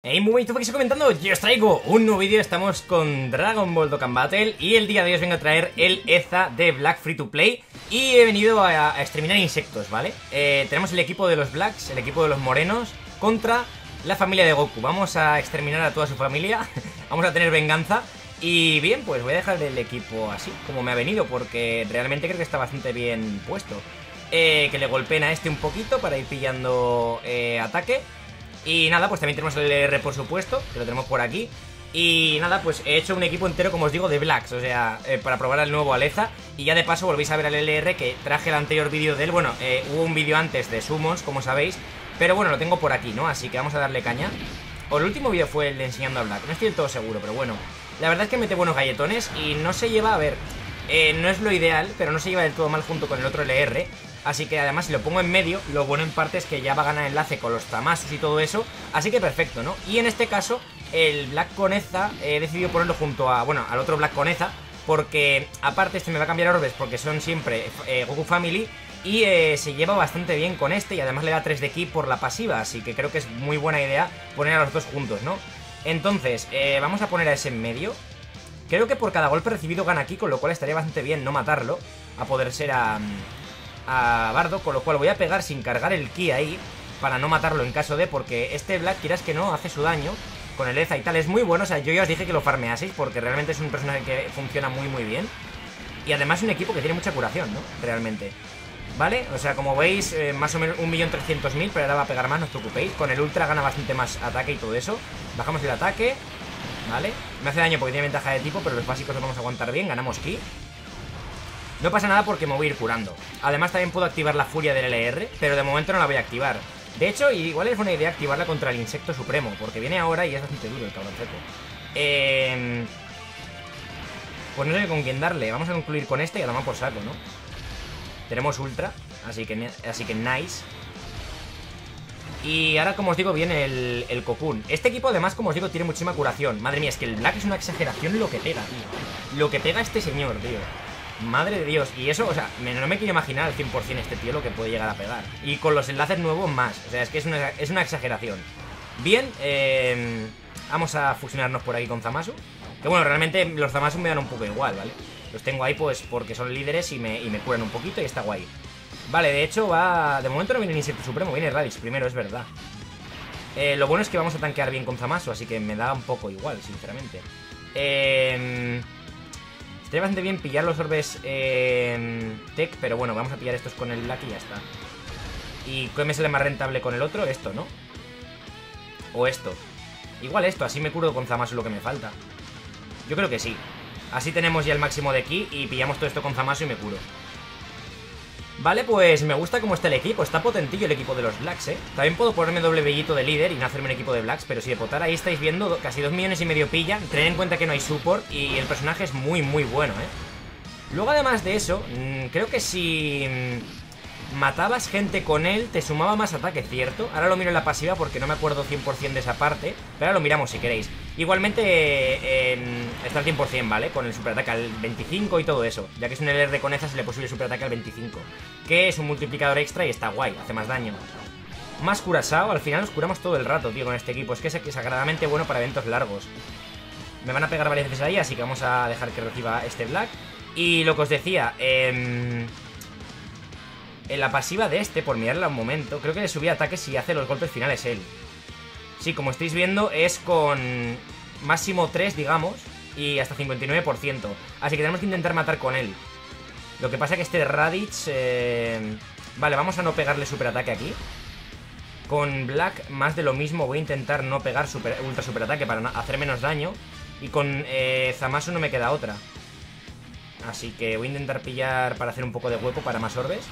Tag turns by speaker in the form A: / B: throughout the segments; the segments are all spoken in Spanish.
A: Hey, muy bonito que estoy comentando, yo os traigo un nuevo vídeo, estamos con Dragon Ball Dokkan Battle y el día de hoy os vengo a traer el EZA de Black Free to Play y he venido a, a exterminar insectos, ¿vale? Eh, tenemos el equipo de los Blacks, el equipo de los morenos contra la familia de Goku, vamos a exterminar a toda su familia, vamos a tener venganza y bien, pues voy a dejar el equipo así, como me ha venido, porque realmente creo que está bastante bien puesto. Eh, que le golpeen a este un poquito para ir pillando eh, ataque y nada, pues también tenemos el LR por supuesto, que lo tenemos por aquí. Y nada, pues he hecho un equipo entero, como os digo, de Blacks, o sea, eh, para probar al nuevo Aleza. Y ya de paso volvéis a ver al LR, que traje el anterior vídeo de él. Bueno, eh, hubo un vídeo antes de Summons, como sabéis. Pero bueno, lo tengo por aquí, ¿no? Así que vamos a darle caña. O el último vídeo fue el de enseñando a Black, no estoy del todo seguro, pero bueno. La verdad es que mete buenos galletones y no se lleva, a ver, eh, no es lo ideal, pero no se lleva del todo mal junto con el otro LR. Así que además si lo pongo en medio, lo bueno en parte es que ya va a ganar enlace con los Tamasus y todo eso. Así que perfecto, ¿no? Y en este caso, el Black Coneza he decidido ponerlo junto a, bueno, al otro Black Coneza. Porque aparte este me va a cambiar orbes porque son siempre eh, Goku Family. Y eh, se lleva bastante bien con este y además le da 3 de ki por la pasiva. Así que creo que es muy buena idea poner a los dos juntos, ¿no? Entonces, eh, vamos a poner a ese en medio. Creo que por cada golpe recibido gana aquí, con lo cual estaría bastante bien no matarlo. A poder ser a a Bardo, con lo cual voy a pegar sin cargar el ki ahí, para no matarlo en caso de, porque este Black, quieras que no, hace su daño con el Eza y tal, es muy bueno, o sea, yo ya os dije que lo farmeaseis, porque realmente es un personaje que funciona muy muy bien, y además es un equipo que tiene mucha curación, ¿no? Realmente. ¿Vale? O sea, como veis, eh, más o menos 1.300.000, pero ahora va a pegar más, no os preocupéis. Con el Ultra gana bastante más ataque y todo eso. Bajamos el ataque, ¿vale? Me hace daño porque tiene ventaja de tipo, pero los básicos los vamos a aguantar bien, ganamos ki. No pasa nada porque me voy a ir curando. Además también puedo activar la furia del LR, pero de momento no la voy a activar. De hecho, igual es buena idea activarla contra el insecto supremo, porque viene ahora y es bastante duro el cabronceto. Eh... Pues no sé con quién darle. Vamos a concluir con este y a tomar por saco, ¿no? Tenemos ultra, así que, así que nice. Y ahora, como os digo, viene el, el Cocoon. Este equipo, además, como os digo, tiene muchísima curación. Madre mía, es que el Black es una exageración lo que pega, tío. Lo que pega este señor, tío. Madre de Dios. Y eso, o sea, no me quiero imaginar al 100% este tío lo que puede llegar a pegar. Y con los enlaces nuevos más. O sea, es que es una, es una exageración. Bien, eh, vamos a fusionarnos por aquí con Zamasu. Que bueno, realmente los Zamasu me dan un poco igual, ¿vale? Los tengo ahí pues porque son líderes y me, y me curan un poquito y está guay. Vale, de hecho va... De momento no viene ni Insecto Supremo, viene Raditz primero, es verdad. Eh, lo bueno es que vamos a tanquear bien con Zamasu, así que me da un poco igual, sinceramente. Eh... Estaría bastante bien pillar los orbes Tech, pero bueno, vamos a pillar estos con el Lucky y ya está. ¿Y qué me sale más rentable con el otro? Esto, ¿no? O esto. Igual esto, así me curo con Zamasu lo que me falta. Yo creo que sí. Así tenemos ya el máximo de ki y pillamos todo esto con Zamasu y me curo. Vale, pues me gusta cómo está el equipo. Está potentillo el equipo de los Blacks, ¿eh? También puedo ponerme doble bellito de líder y no hacerme un equipo de Blacks, pero si de potar ahí estáis viendo, casi dos millones y medio pilla. Tened en cuenta que no hay support y el personaje es muy, muy bueno, ¿eh? Luego, además de eso, mmm, creo que si mmm, matabas gente con él, te sumaba más ataque, ¿cierto? Ahora lo miro en la pasiva porque no me acuerdo 100% de esa parte, pero ahora lo miramos si queréis. Igualmente está al 100%, ¿vale? Con el superataque al 25 y todo eso. Ya que es un LR con esa, se le subir el superataque al 25. Que es un multiplicador extra y está guay, hace más daño. Más curasao, al final nos curamos todo el rato, tío, con este equipo. Es que es sagradamente bueno para eventos largos. Me van a pegar varias veces ahí, así que vamos a dejar que reciba este Black. Y lo que os decía, eh, en la pasiva de este, por mirarla un momento, creo que le subía ataques si hace los golpes finales él. Sí, como estáis viendo, es con máximo 3, digamos, y hasta 59%. Así que tenemos que intentar matar con él. Lo que pasa es que este Raditz... Eh... Vale, vamos a no pegarle superataque aquí. Con Black, más de lo mismo, voy a intentar no pegar ultra superataque para hacer menos daño. Y con eh, Zamasu no me queda otra. Así que voy a intentar pillar para hacer un poco de hueco para más orbes.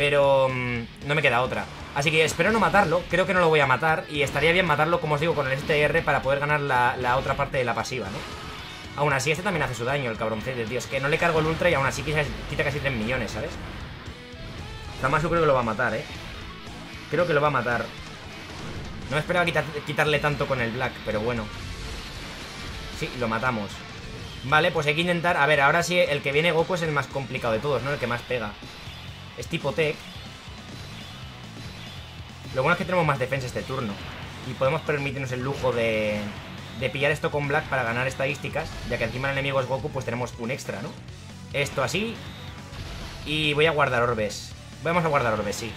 A: Pero mmm, no me queda otra Así que espero no matarlo, creo que no lo voy a matar Y estaría bien matarlo, como os digo, con el STR Para poder ganar la, la otra parte de la pasiva, ¿no? Aún así, este también hace su daño, el cabroncete, tío Es que no le cargo el ultra y aún así quita casi 3 millones, ¿sabes? Zamasu creo que lo va a matar, ¿eh? Creo que lo va a matar No esperaba quitar, quitarle tanto con el Black, pero bueno Sí, lo matamos Vale, pues hay que intentar... A ver, ahora sí, el que viene Goku es el más complicado de todos, ¿no? El que más pega es tipo tech. Lo bueno es que tenemos más defensa este turno. Y podemos permitirnos el lujo de, de pillar esto con Black para ganar estadísticas. Ya que encima el enemigo es Goku, pues tenemos un extra, ¿no? Esto así. Y voy a guardar orbes. Vamos a guardar orbes, sí.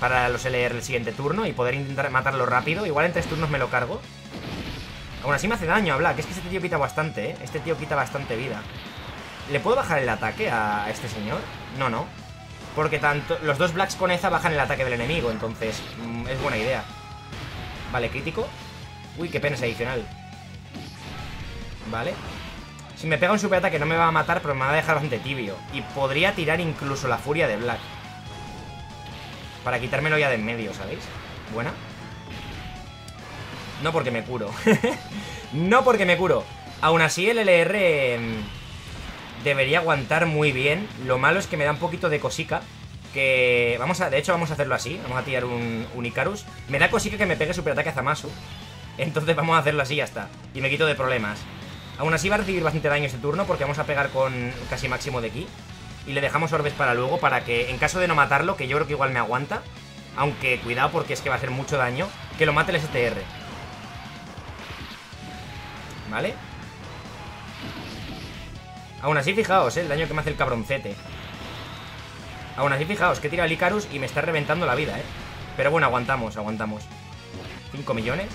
A: Para los LR el siguiente turno y poder intentar matarlo rápido. Igual en tres turnos me lo cargo. Aún así me hace daño a Black. Es que este tío quita bastante, ¿eh? Este tío quita bastante vida. ¿Le puedo bajar el ataque a este señor? No, no. Porque tanto los dos Blacks con Eza bajan el ataque del enemigo, entonces mm, es buena idea. Vale, crítico. Uy, qué pena es adicional. Vale. Si me pega un super ataque no me va a matar, pero me va a dejar bastante tibio. Y podría tirar incluso la furia de Black. Para quitármelo ya de en medio, ¿sabéis? Buena. No porque me curo. no porque me curo. Aún así el LR mm, debería aguantar muy bien. Lo malo es que me da un poquito de cosica. Que vamos a, de hecho vamos a hacerlo así. Vamos a tirar un, un Icarus. Me da cosica que me pegue superataque a Zamasu. Entonces vamos a hacerlo así ya está. Y me quito de problemas. Aún así va a recibir bastante daño este turno porque vamos a pegar con casi máximo de ki. Y le dejamos orbes para luego para que en caso de no matarlo, que yo creo que igual me aguanta. Aunque cuidado porque es que va a hacer mucho daño. Que lo mate el STR. ¿Vale? Aún así, fijaos, ¿eh? el daño que me hace el cabroncete. Aún así, fijaos, que tira el Icarus y me está reventando la vida, ¿eh? Pero bueno, aguantamos, aguantamos. 5 millones.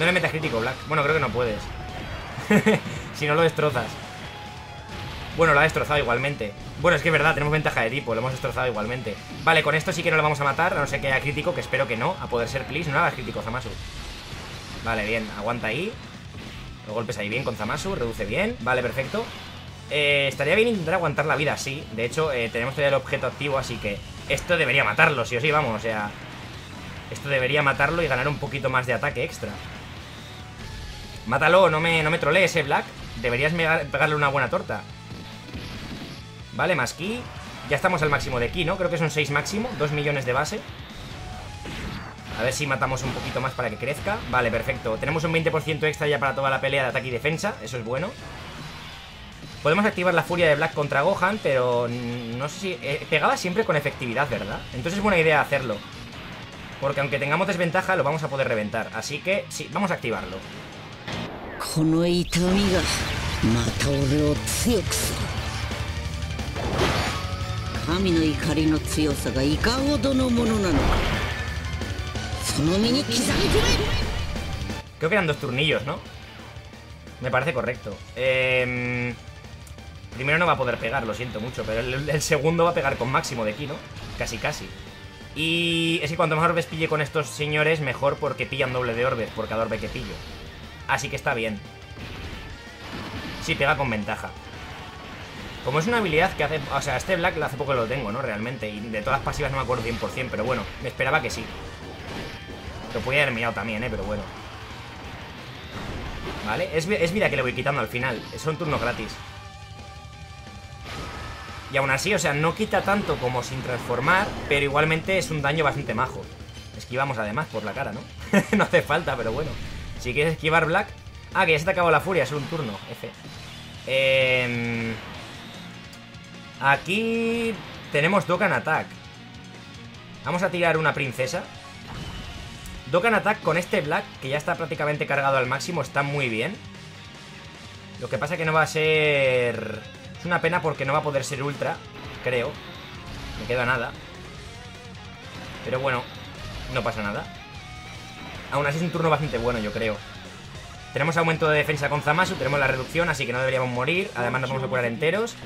A: No le metas crítico, Black. Bueno, creo que no puedes. si no lo destrozas. Bueno, lo ha destrozado igualmente. Bueno, es que es verdad, tenemos ventaja de tipo, lo hemos destrozado igualmente. Vale, con esto sí que no lo vamos a matar, a no ser que haya crítico, que espero que no, a poder ser please. No hagas crítico, Zamasu. Vale, bien, aguanta ahí. Los golpes ahí bien con Zamasu, reduce bien. Vale, perfecto. Eh, estaría bien intentar aguantar la vida, sí. De hecho, eh, tenemos todavía el objeto activo, así que esto debería matarlo, sí o sí, vamos, o sea... Esto debería matarlo y ganar un poquito más de ataque extra. Mátalo, no me, no me trolees, eh, Black. Deberías pegarle una buena torta. Vale, más ki. Ya estamos al máximo de ki, ¿no? Creo que son 6 máximo, 2 millones de base. A ver si matamos un poquito más para que crezca. Vale, perfecto. Tenemos un 20% extra ya para toda la pelea de ataque y defensa. Eso es bueno. Podemos activar la furia de Black contra Gohan, pero no sé si... Eh, pegaba siempre con efectividad, ¿verdad? Entonces es buena idea hacerlo. Porque aunque tengamos desventaja, lo vamos a poder reventar. Así que, sí, vamos a activarlo. Creo que eran dos turnillos, ¿no? Me parece correcto. Eh... Primero no va a poder pegar, lo siento mucho, pero el, segundo va a pegar con máximo de ki, ¿no? Casi, casi. Y es que cuanto más orbes pille con estos señores, mejor porque pillan doble de orbes por cada orbe que pillo. Así que está bien. Sí, pega con ventaja. Como es una habilidad que hace... O sea, este Black hace poco lo tengo, ¿no? Realmente. Y de todas las pasivas no me acuerdo 100%, pero bueno, me esperaba que sí. Lo podía haber mirado también, ¿eh? Pero bueno. ¿Vale? Es, es vida que le voy quitando al final. Son turnos gratis. Y aún así, o sea, no quita tanto como sin transformar, pero igualmente es un daño bastante majo. Esquivamos además por la cara, ¿no? no hace falta, pero bueno. Si quieres esquivar Black... Ah, que ya se te acabó la furia, es un turno, F. Eh... Aquí tenemos Dokkan Attack. Vamos a tirar una princesa. Dokkan Attack con este Black, que ya está prácticamente cargado al máximo, está muy bien. Lo que pasa que no va a ser... Es una pena porque no va a poder ser ultra, creo. Me queda nada. Pero bueno, no pasa nada. Aún así es un turno bastante bueno, yo creo. Tenemos aumento de defensa con Zamasu, tenemos la reducción, así que no deberíamos morir. Además nos vamos a curar enteros.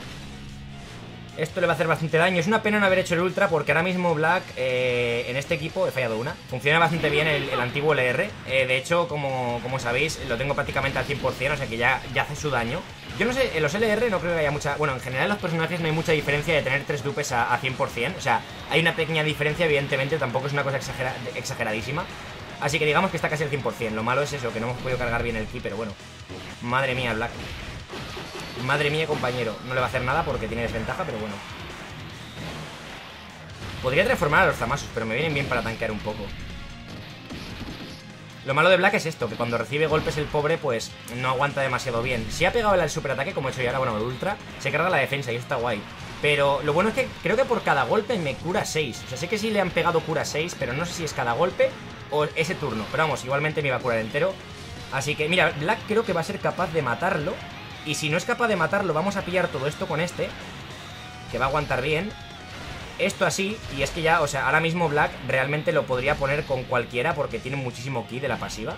A: Esto le va a hacer bastante daño. Es una pena no haber hecho el ultra porque ahora mismo Black eh, en este equipo he fallado una. Funciona bastante bien el, antiguo LR. Eh, de hecho, como, como, sabéis, lo tengo prácticamente al 100%, o sea que ya, ya hace su daño. Yo no sé, en los LR no creo que haya mucha... Bueno, en general en los personajes no hay mucha diferencia de tener tres dupes a, 100%. O sea, hay una pequeña diferencia, evidentemente, tampoco es una cosa exageradísima. Así que digamos que está casi al 100%. Lo malo es eso, que no hemos podido cargar bien el ki, pero bueno. Madre mía, Black. Madre mía, compañero. No le va a hacer nada porque tiene desventaja, pero bueno. Podría transformar a los Zamasus, pero me vienen bien para tanquear un poco. Lo malo de Black es esto, que cuando recibe golpes el pobre, pues no aguanta demasiado bien. Si ha pegado el superataque, como he hecho ya ahora, bueno, el ultra, se carga la defensa y eso está guay. Pero lo bueno es que creo que por cada golpe me cura 6. O sea, sé que sí le han pegado cura 6, pero no sé si es cada golpe o ese turno. Pero vamos, igualmente me iba a curar entero. Así que, mira, Black creo que va a ser capaz de matarlo. Y si no es capaz de matarlo, vamos a pillar todo esto con este. Que va a aguantar bien. Esto así, y es que ya, o sea, ahora mismo Black realmente lo podría poner con cualquiera porque tiene muchísimo ki de la pasiva.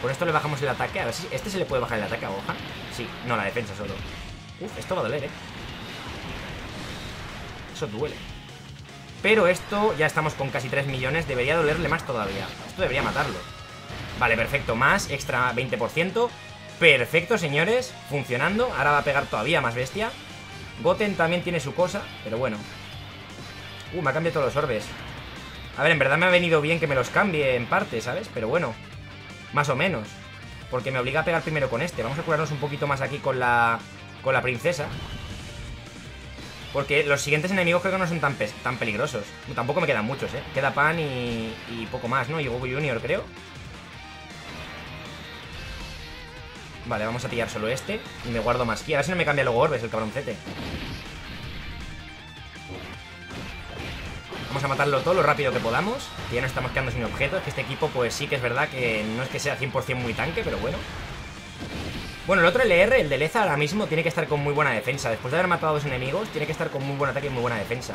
A: Por esto le bajamos el ataque. A ver si este se le puede bajar el ataque a Gohan. Sí, no, la defensa solo. Uf, esto va a doler, eh. Eso duele. Pero esto, ya estamos con casi 3 millones, debería dolerle más todavía. Esto debería matarlo. Vale, perfecto, más, extra 20%. Perfecto, señores, funcionando. Ahora va a pegar todavía más bestia. Goten también tiene su cosa, pero bueno. Uh, me ha cambiado todos los orbes. A ver, en verdad me ha venido bien que me los cambie en parte, ¿sabes? Pero bueno, más o menos. Porque me obliga a pegar primero con este. Vamos a curarnos un poquito más aquí con la, con la princesa. Porque los siguientes enemigos creo que no son tan, tan peligrosos. Tampoco me quedan muchos, ¿eh? Queda Pan y, y poco más, ¿no? Y Goku Junior, creo. Vale, vamos a pillar solo este Y me guardo más. Ki, a si no me cambia luego orbes el cabroncete. Vamos a matarlo todo lo rápido que podamos Que ya no estamos quedando sin objetos Que este equipo pues sí que es verdad que no es que sea 100% muy tanque, pero bueno. Bueno, el otro LR, el de Leza ahora mismo Tiene que estar con muy buena defensa. Después de haber matado a dos enemigos, tiene que estar con muy buen ataque y muy buena defensa.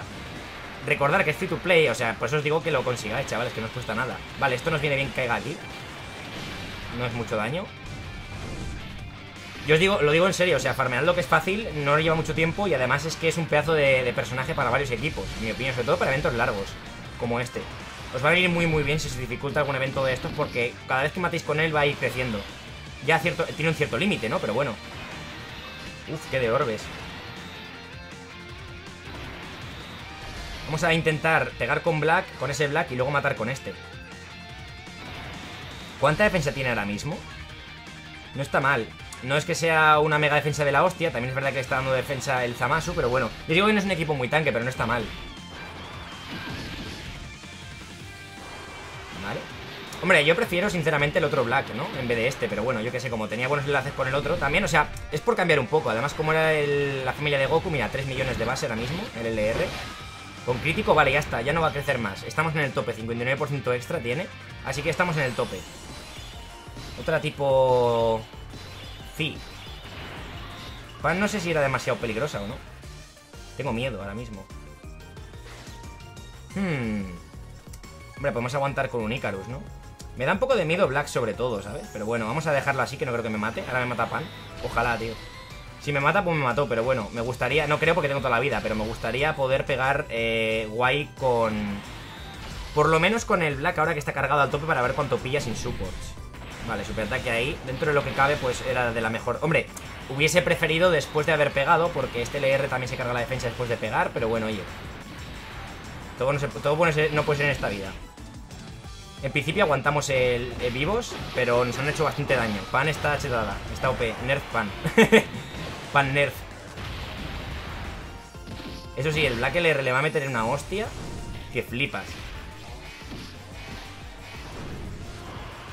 A: Recordar que es free to play, o sea, por eso os digo que lo consigáis, chavales, que no os cuesta nada. Vale, esto nos viene bien que caiga aquí. No es mucho daño yo os digo, lo digo en serio, o sea, farmear lo que es fácil no lleva mucho tiempo y además es que es un pedazo de, personaje para varios equipos, en mi opinión, sobre todo para eventos largos, como este. Os va a venir muy muy bien si se dificulta algún evento de estos porque cada vez que matéis con él va a ir creciendo. Ya cierto, tiene un cierto límite, ¿no? Pero bueno. Uf, qué de orbes. Vamos a intentar pegar con Black, con ese Black y luego matar con este. ¿Cuánta defensa tiene ahora mismo? No está mal. No es que sea una mega defensa de la hostia, también es verdad que está dando defensa el Zamasu, pero bueno. Yo digo que no es un equipo muy tanque, pero no está mal. Vale. Hombre, yo prefiero sinceramente el otro Black, ¿no? En vez de este, pero bueno, yo que sé, como tenía buenos enlaces con el otro, también, o sea, es por cambiar un poco. Además, como era la familia de Goku, mira, 3 millones de base ahora mismo, el LR. Con crítico, vale, ya está, ya no va a crecer más. Estamos en el tope, 59% extra tiene, así que estamos en el tope. Otra tipo... Pan no sé si era demasiado peligrosa o no. Tengo miedo ahora mismo. Hmm. Hombre, podemos aguantar con un Icarus, ¿no? Me da un poco de miedo Black sobre todo, ¿sabes? Pero bueno, vamos a dejarlo así, que no creo que me mate. Ahora me mata Pan. Ojalá, tío. Si me mata, pues me mató, pero bueno, me gustaría... No creo porque tengo toda la vida, pero me gustaría poder pegar eh, guay con... Por lo menos con el Black ahora que está cargado al tope para ver cuánto pilla sin supports. Vale, superataque ahí. Dentro de lo que cabe, pues era de la mejor. Hombre, hubiese preferido después de haber pegado, porque este LR también se carga la defensa después de pegar, pero bueno, oye. Todo, no, todo no puede ser en esta vida. En principio aguantamos el, vivos, pero nos han hecho bastante daño. Pan está chetada, está OP. Nerf pan. pan nerf. Eso sí, el Black LR le va a meter una hostia que flipas.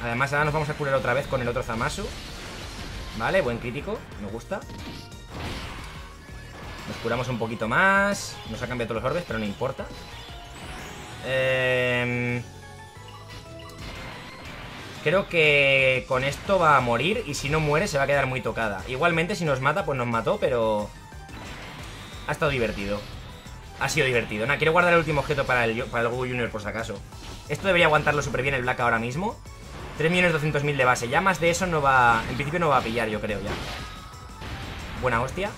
A: Además ahora nos vamos a curar otra vez con el otro Zamasu. Vale, buen crítico, me gusta. Nos curamos un poquito más Nos ha cambiado todos los orbes, pero no importa. Eh... Creo que con esto va a morir Y si no muere se va a quedar muy tocada. Igualmente si nos mata, pues nos mató, pero... Ha estado divertido. Ha sido divertido. Nada, quiero guardar el último objeto para el, para el Goku Junior por si acaso. Esto debería aguantarlo súper bien el Black ahora mismo 3.200.000 de base. Ya más de eso no va... En principio no va a pillar, yo creo, ya. Buena hostia.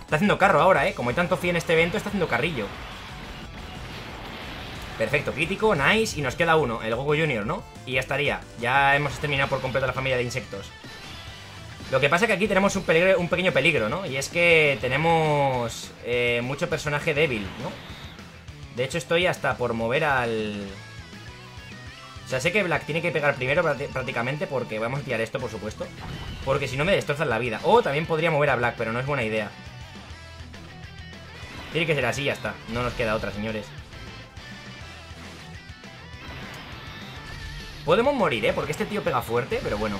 A: Está haciendo carro ahora, ¿eh? Como hay tanto fi en este evento, está haciendo carrillo. Perfecto, crítico, nice. Y nos queda uno, el Goku Junior, ¿no? Y ya estaría. Ya hemos terminado por completo la familia de insectos. Lo que pasa es que aquí tenemos un, un pequeño peligro, ¿no? Y es que tenemos eh, mucho personaje débil, ¿no? De hecho estoy hasta por mover al... Sea, sé que Black tiene que pegar primero prácticamente porque vamos a tirar esto, por supuesto. Porque si no me destrozan la vida. O también podría mover a Black, pero no es buena idea. Tiene que ser así, ya está. No nos queda otra, señores. Podemos morir, ¿eh? Porque este tío pega fuerte, pero bueno.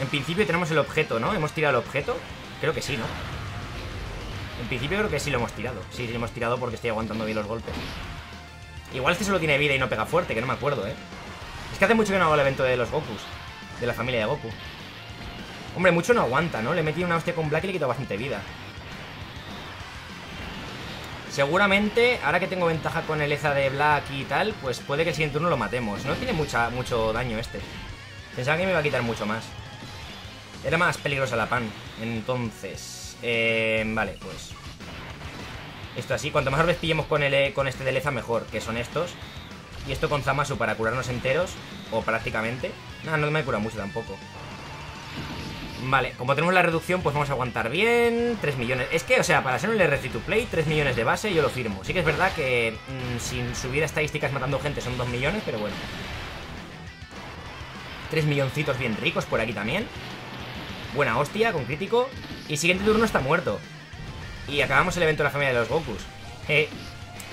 A: En principio tenemos el objeto, ¿no? ¿Hemos tirado el objeto? Creo que sí, ¿no? En principio creo que sí lo hemos tirado. Sí, sí lo hemos tirado porque estoy aguantando bien los golpes. Igual este solo tiene vida y no pega fuerte, que no me acuerdo, ¿eh? Es que hace mucho que no hago el evento de los Gokus. De la familia de Goku. Hombre, mucho no aguanta, ¿no? Le metido una hostia con Black y le quitado bastante vida. Seguramente, ahora que tengo ventaja con el Eza de Black y tal, pues puede que el siguiente turno lo matemos. No tiene mucha, mucho daño este. Pensaba que me iba a quitar mucho más. Era más peligrosa la pan. Entonces... Eh, vale, pues... Esto así, cuanto más orbes pillemos con, el, con este de Leza mejor, que son estos. Y esto con Zamasu para curarnos enteros, o prácticamente. No, no me cura mucho tampoco. Vale, como tenemos la reducción, pues vamos a aguantar bien. 3 millones. Es que, o sea, para ser un RC to play, 3 millones de base, yo lo firmo. Sí que es verdad que mmm, sin subir estadísticas matando gente son 2 millones, pero bueno. 3 milloncitos bien ricos por aquí también. Buena hostia, con crítico. Y siguiente turno está muerto. Y acabamos el evento de la familia de los Gokus. Eh,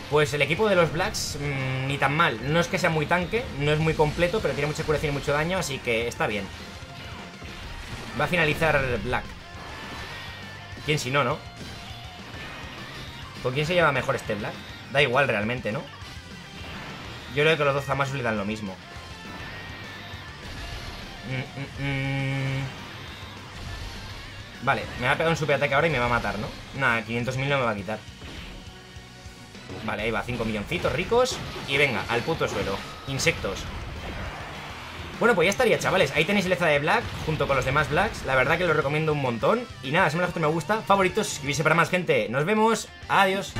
A: pues el equipo de los Blacks mmm, ni tan mal. No es que sea muy tanque, no es muy completo, pero tiene mucha curación y mucho daño, así que está bien. Va a finalizar Black. ¿Quién si no, no? ¿Con quién se lleva mejor este Black? Da igual realmente, ¿no? Yo creo que los dos Zamasu le dan lo mismo. Mm, mm, mm. Vale, me va a pegar un super ataque ahora y me va a matar, ¿no? Nada, 500.000 no me va a quitar. Vale, ahí va, 5 milloncitos ricos. Y venga, al puto suelo. Insectos. Bueno, pues ya estaría, chavales. Ahí tenéis el Eza de Black junto con los demás Blacks. La verdad que lo recomiendo un montón. Y nada, si me gusta, me gusta. Favoritos, suscribirse para más gente. Nos vemos. Adiós.